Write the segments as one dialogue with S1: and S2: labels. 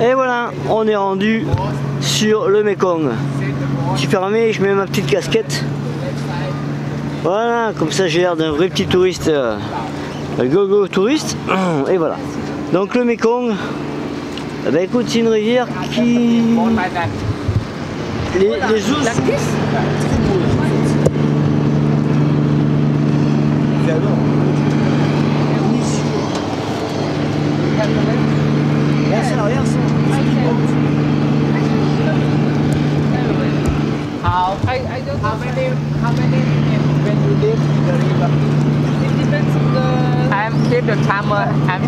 S1: Et voilà, on est rendu sur le Mekong. Je permets, je mets ma petite casquette. Voilà, comme ça j'ai l'air d'un vrai petit touriste, euh, go-go touriste. Et voilà. Donc le Mekong, eh ben, écoute, c'est une rivière qui... Les, les eaux...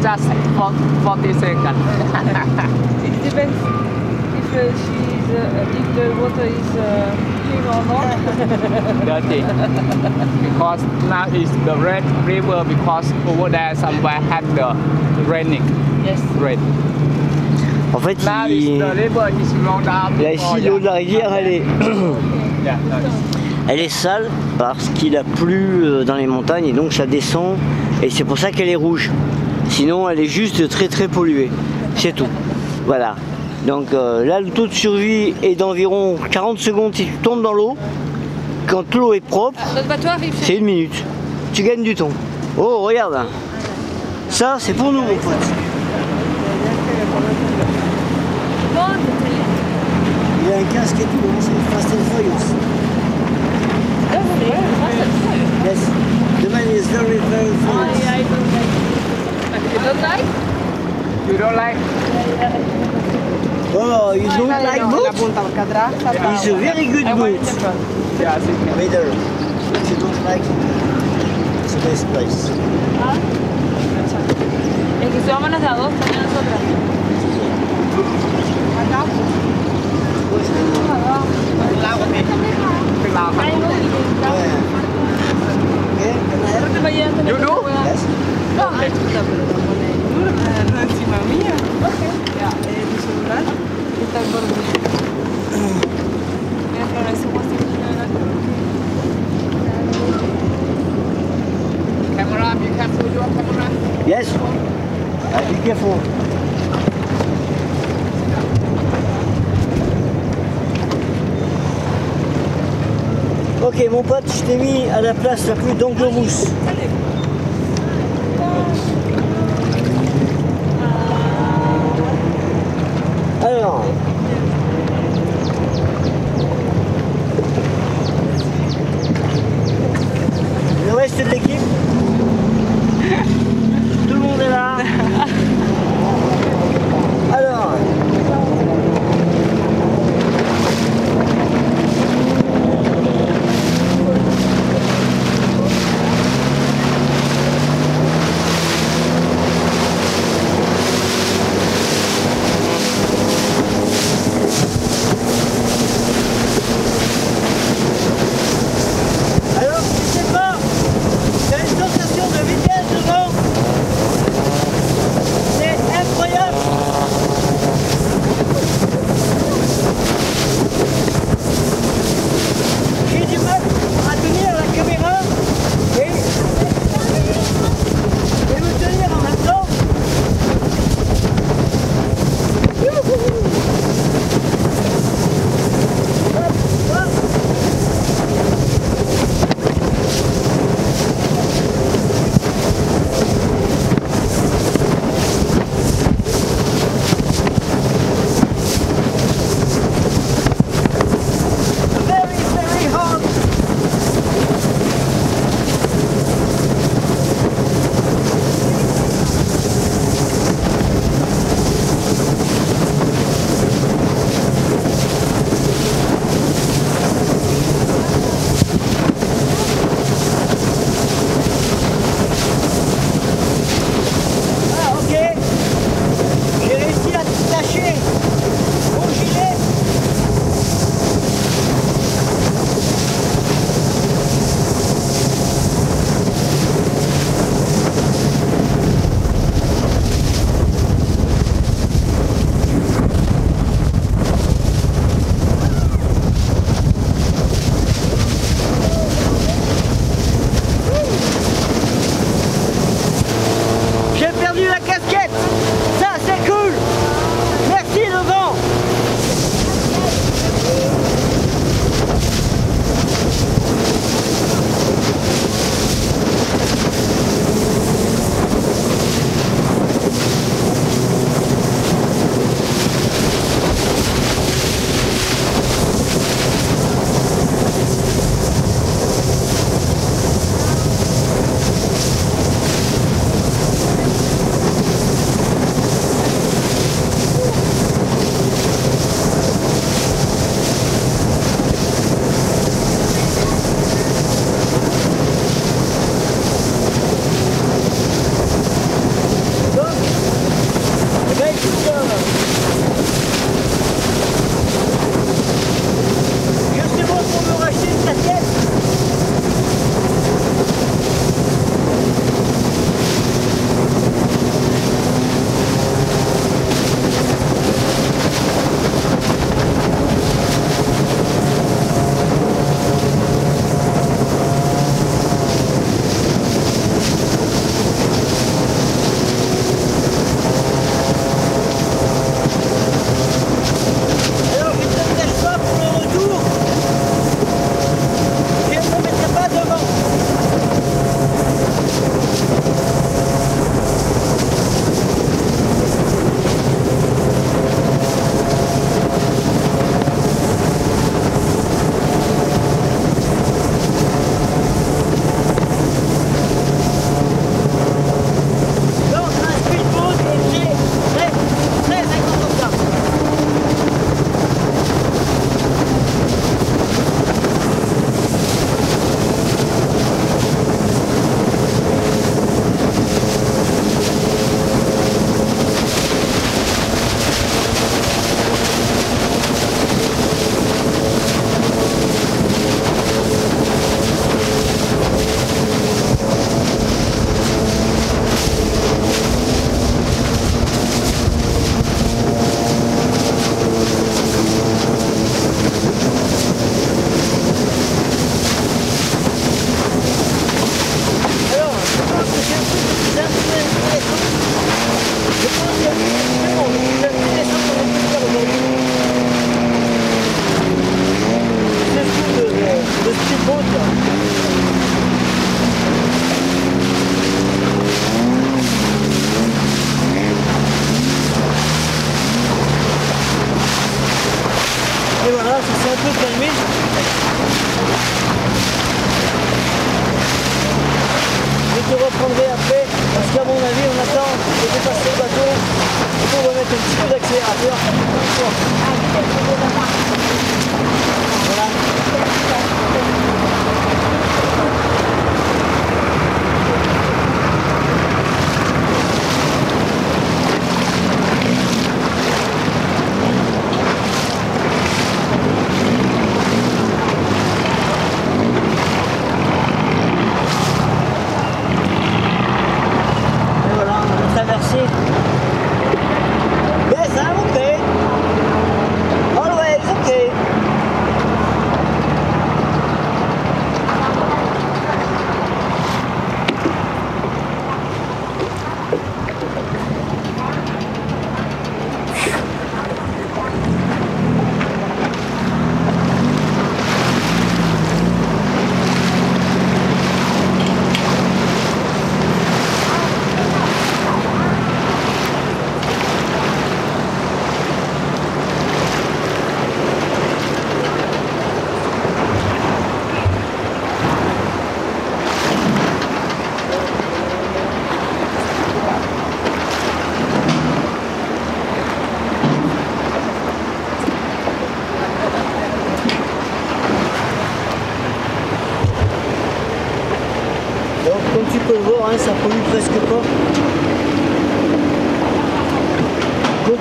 S2: just for 40 seconds.
S3: It depends if uh, she's uh, if the water is uh, clean or not.
S2: Dirty. because now is the red river because over there somewhere had the raining
S3: yes.
S2: rain.
S1: En fait,
S2: Now is
S1: il...
S2: the river is rolled down.
S1: là ici, l'eau de la rivière, elle est...
S2: Yeah.
S1: Elle est sale parce qu'il a plu euh, dans les montagnes et donc ça descend et c'est pour ça qu'elle est rouge. Sinon elle est juste très très polluée. C'est tout. Voilà. Donc euh, là le taux de survie est d'environ 40 secondes si tu tombes dans l'eau. Quand l'eau est propre,
S3: arrive.
S1: c'est une minute. Tu gagnes du temps. Oh regarde. Ça c'est pour nous mon pote. Il a un casque et tout, hein, c'est Fast and Furious.
S3: Don't like?
S1: Oh, you don't like boat?
S4: punta porque atrás está
S1: It's a very good boat.
S2: Yeah, I think-
S1: Weather. If you don't like, it's the best place.
S2: Careful.
S1: Ok mon pote, je t'ai mis à la place la plus dangereuse.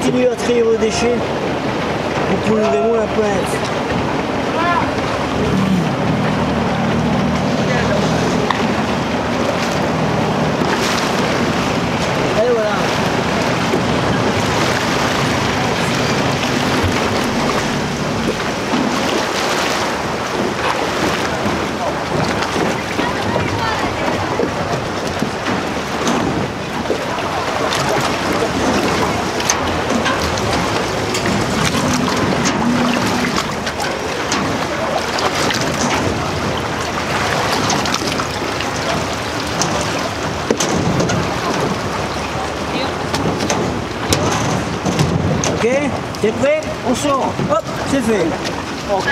S1: Continue à trier vos déchets. Vous polluerez moins la planète. Et voilà. Ok? T'es prêt? On sort. Hop, c'est fait.
S2: Ok.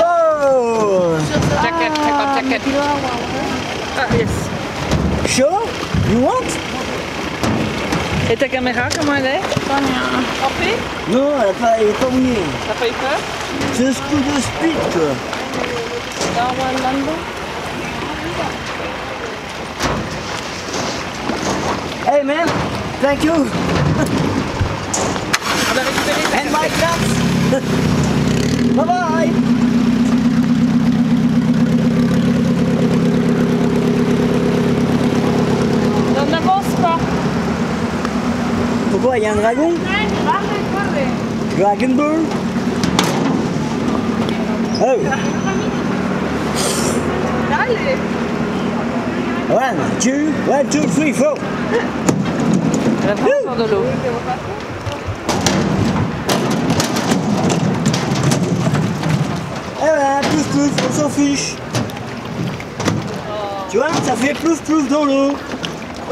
S1: Oh
S2: Jacket, take jacket.
S3: Ah, yes.
S1: Sure You want?
S3: Et ta caméra, comment elle est? En
S1: Non, elle, a pas, elle est pas mouillée.
S3: T'as pas eu peur?
S1: C'est un coup de speed.
S3: Dans one lambo
S1: Hey man, thank you.
S3: On a récupéré ta
S1: And my claps. bye bye.
S3: Non, n'avance pas.
S1: Pourquoi Il y a un dragon Dragon Ball Oh
S3: Allez
S1: One, two, one, two, three, four.
S3: Elle a vraiment peur de l'eau.
S1: Et voilà, plouf plouf, on s'en fiche. Tu vois, ça fait plouf plouf dans l'eau.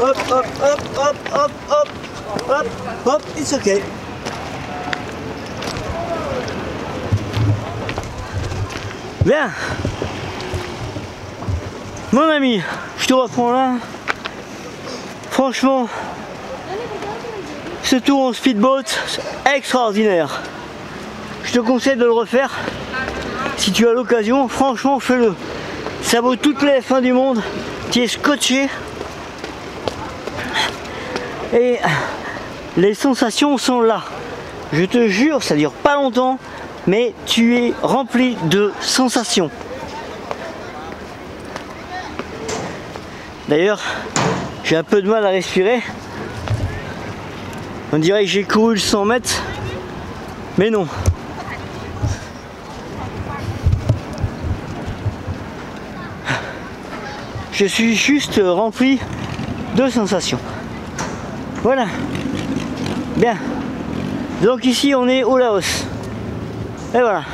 S1: Hop, hop, hop, hop, hop, hop, hop, hop, it's okay. Bien. Mon ami, je te reprends là. Franchement, ce tour en speedboat, extraordinaire. Je te conseille de le refaire. Si tu as l'occasion, franchement, fais-le. Ça vaut toutes les fins du monde. Tu es scotché. Et les sensations sont là. Je te jure, ça dure pas longtemps, mais tu es rempli de sensations. D'ailleurs, j'ai un peu de mal à respirer. On dirait que j'ai couru le 100 mètres, mais non. Je suis juste rempli de sensations. Voilà. Bien. Donc ici on est au Laos. Et voilà.